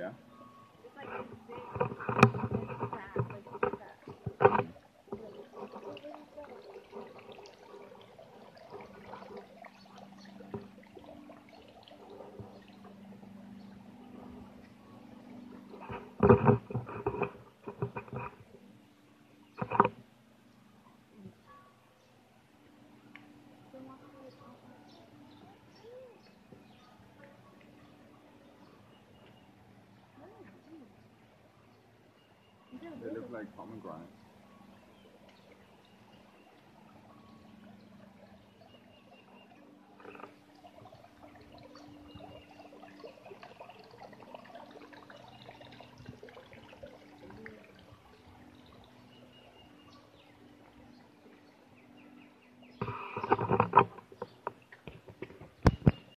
Yeah. Mm-hmm. They look like pomegranates.